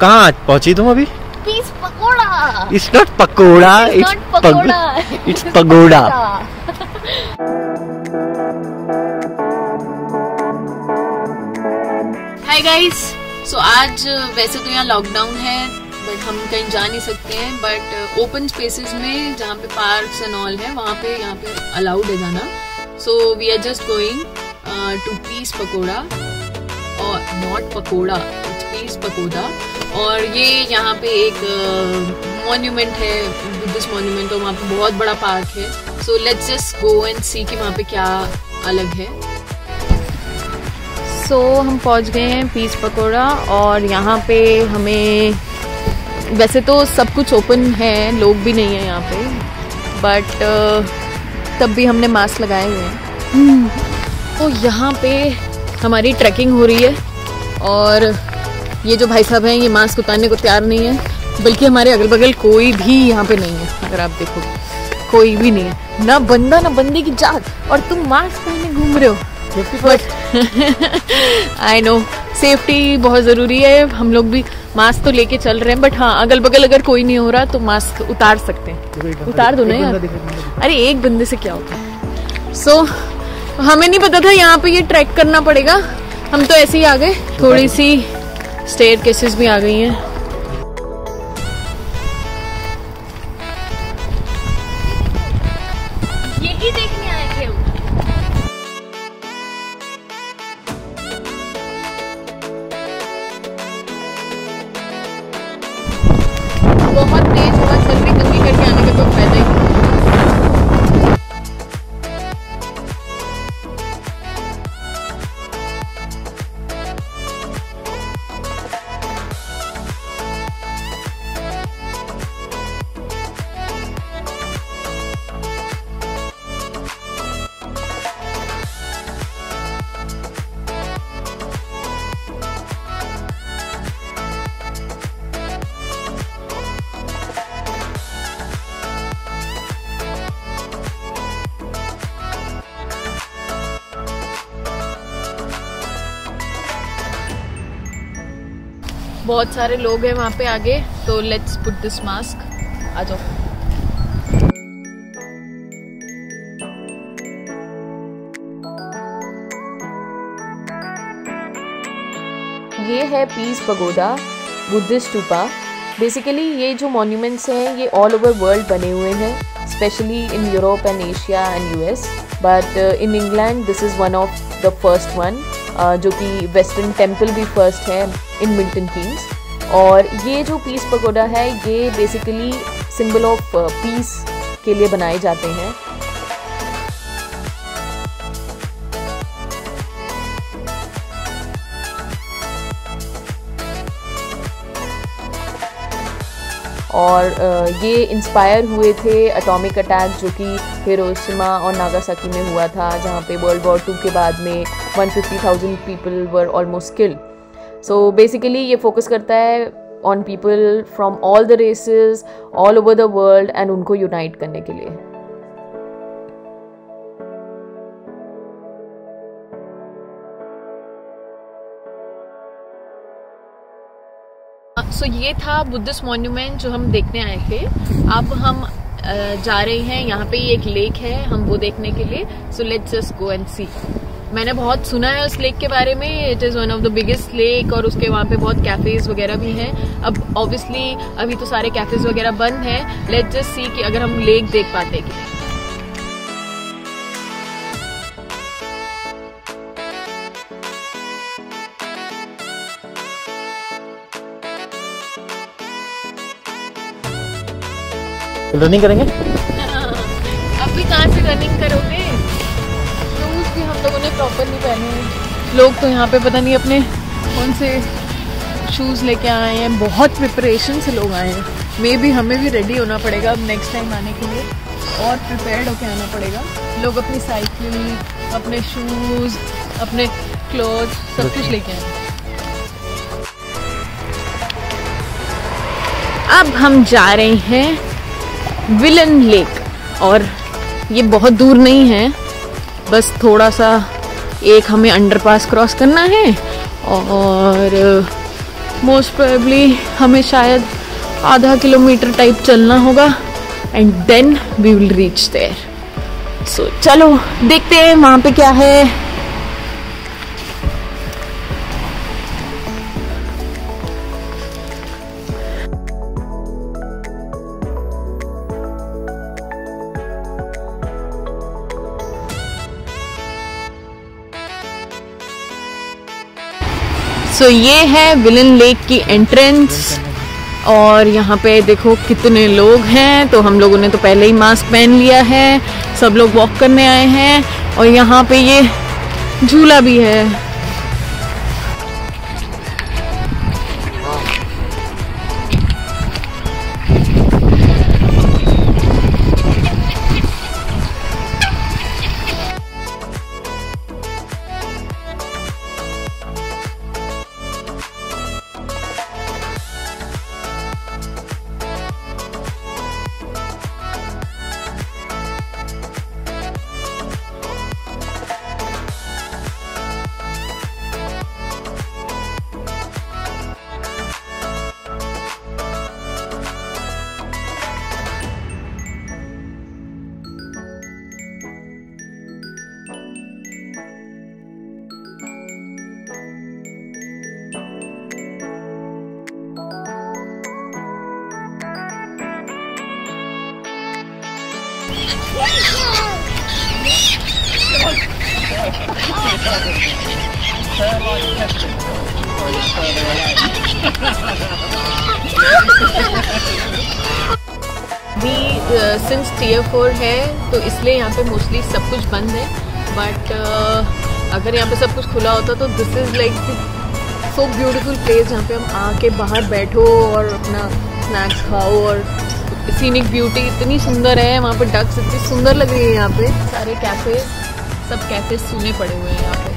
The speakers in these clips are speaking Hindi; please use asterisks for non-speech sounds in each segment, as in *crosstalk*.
कहाँ पहुँची तुम अभी? Peace pakoda. It's not pakoda. It's it's pagoda. Hi guys so आज वैसे तो यहाँ लॉकडाउन है बट हम कहीं जा नहीं सकते हैं बट ओपन स्पेसेस में जहाँ पे पार्क्स एंड ऑल है वहाँ पे यहाँ पे अलाउड है जाना। So we are just going to Peace pakoda और नॉट पकोड़ा पीस पकोड़ा और ये यहाँ पे एक मॉन्यूमेंट है बुद्धिस्ट मॉन्यूमेंट और वहाँ पे बहुत बड़ा पार्क है। So let's just go and see कि वहाँ पे क्या अलग है। सो so, हम पहुँच गए हैं पीस पकोड़ा और यहाँ पे हमें वैसे तो सब कुछ ओपन है लोग भी नहीं है यहाँ पे बट तब भी हमने मास्क लगाए हुए हैं। तो यहाँ पे हमारी ट्रैकिंग हो रही है और ये जो भाई साहब हैं ये मास्क उतारने को तैयार नहीं है बल्कि हमारे अगल बगल कोई भी यहाँ पे नहीं है अगर आप देखो कोई भी नहीं है। ना बंदा ना बंदी की जात और तुम मास्क पहने घूम रहे हो। बट आई नो सेफ्टी बहुत ज़रूरी है हम लोग भी मास्क तो लेके चल रहे हैं बट हाँ अगल बगल अगर कोई नहीं हो रहा तो मास्क उतार सकते हैं। उतार दो ना यार। अरे एक बंदे से क्या होता है? सो so, हमें नहीं पता था यहाँ पे ये ट्रैक करना पड़ेगा। हम तो ऐसे ही आ गए थोड़ी सी स्टेयर केसेस भी आ गई हैं। बहुत सारे लोग हैं वहाँ पे आगे तो लेट्स पुट दिस मास्क आ जाओ। ये है Peace Pagoda Buddhist stupa basically ये जो मॉन्यूमेंट्स हैं, ये ऑल ओवर वर्ल्ड बने हुए हैं specially in Europe and Asia and US but in England this is one of the first one जो कि वेस्टर्न टेंपल भी फ़र्स्ट है। इन मिल्टन कीन्स और ये जो पीस पकोड़ा है ये बेसिकली सिंबल ऑफ़ पीस के लिए बनाए जाते हैं। और ये इंस्पायर हुए थे एटॉमिक अटैक जो कि हिरोशिमा और नागासाकी में हुआ था जहाँ पे वर्ल्ड वॉर टू के बाद में 150,000 people were almost killed so basically ये फोकस करता है on people from all the races all over the world and उनको यूनाइट करने के लिए। सो ये था बुद्धिस्ट मॉन्यूमेंट जो हम देखने आए थे। अब हम जा रहे हैं। यहाँ पे एक लेक है, हम वो देखने के लिए। So let's just go and see मैंने बहुत सुना है उस लेक के बारे में। It is one of the biggest lake और उसके वहाँ पे बहुत कैफेज वगैरह भी हैं। अब ऑब्वियसली अभी तो सारे कैफेज वगैरह बंद हैं। लेट्स जस्ट सी कि अगर हम लेक देख पाते कि रनिंग करेंगे? *laughs* अब भी कहाँ से रनिंग करोगे पहने लोग तो यहाँ पे पता नहीं अपने कौन से शूज़ लेके आए हैं। बहुत प्रिपरेशन से लोग आए हैं। मे भी हमें भी रेडी होना पड़ेगा अब नेक्स्ट टाइम आने के लिए। और प्रिपेयर्ड होके आना पड़ेगा। लोग अपनी साइकिल अपने शूज़ अपने क्लोथ सब कुछ लेके आए अब हम जा रहे हैं विलन लेक और ये बहुत दूर नहीं है। बस थोड़ा सा एक हमें अंडरपास क्रॉस करना है और मोस्ट प्रोबेबली हमें शायद आधा किलोमीटर टाइप चलना होगा and then we will reach there so चलो, देखते हैं वहाँ पे क्या है। सो so, ये है विलन लेक की एंट्रेंस और यहाँ पे देखो कितने लोग हैं तो हम लोगों ने तो पहले ही मास्क पहन लिया है। सब लोग वॉक करने आए हैं। और यहाँ पे ये झूला भी है। भी सिंस टीयर फोर है तो इसलिए यहाँ पे मोस्टली सब कुछ बंद है। बट uh, अगर यहाँ पे सब कुछ खुला होता तो this is like so beautiful place जहाँ पे हम आके बाहर बैठो और अपना स्नैक्स खाओ और सीनिक ब्यूटी इतनी सुंदर है, वहाँ पे डक्स इतनी सुंदर लग रही है यहाँ पे। सारे कैफ़े सब कैफ़े सुने पड़े हुए हैं यहाँ पे।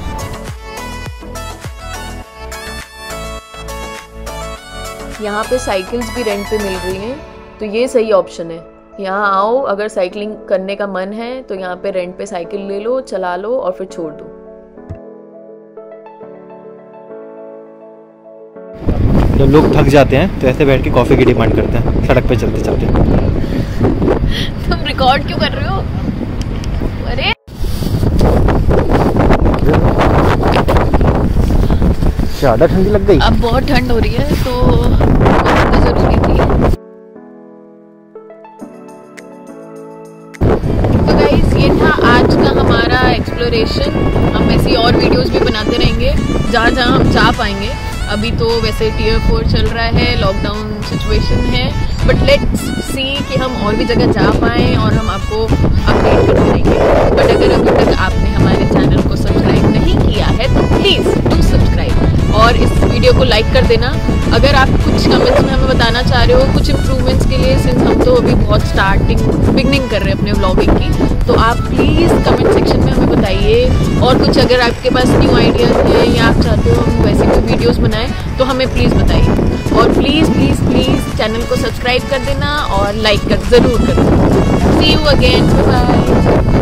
यहाँ पे साइकिल्स भी रेंट पे मिल रही हैं तो ये सही ऑप्शन है। यहाँ आओ, अगर साइकिलिंग करने का मन है तो यहाँ पे रेंट पे साइकिल ले लो, चला लो और फिर छोड़ दो। जब लोग थक जाते हैं तो ऐसे बैठ के कॉफ़ी की डिमांड करते हैं सड़क पे चलते चलते। तुम रिकॉर्ड क्यों कर रहे हो? अरे। ज़्यादा ठंडी लग गई? अब बहुत ठंड हो रही है तो ज़रूरी थी तो गाइस ये था आज का हमारा एक्सप्लोरेशन हम ऐसी और वीडियोस भी बनाते रहेंगे जहाँ जहाँ हम जा पाएँगे। अभी तो वैसे टीयर फोर चल रहा है लॉकडाउन सिचुएशन है बट लेट्स सी कि हम और भी जगह जा पाएँ और हम आपको अपडेट करते रहेंगे बट अगर अभी तक आपने हमारे चैनल को सब्सक्राइब नहीं किया है तो प्लीज़ डू और इस वीडियो को लाइक कर देना। अगर आप कुछ कमेंट्स में हमें बताना चाह रहे हो, कुछ इम्प्रूवमेंट्स के लिए सिंस हम तो अभी बहुत स्टार्टिंग बिगनिंग कर रहे हैं अपने व्लॉगिंग की तो आप प्लीज़ कमेंट सेक्शन में हमें बताइए। और कुछ अगर आपके पास न्यू आइडियाज़ हैं या आप चाहते हो हम वैसे कोई वीडियोज़ बनाएँ तो हमें प्लीज़ बताइए। और प्लीज़ प्लीज़ प्लीज़ चैनल को सब्सक्राइब कर देना और लाइक कर, ज़रूर कर देना। सी यू अगेन बाय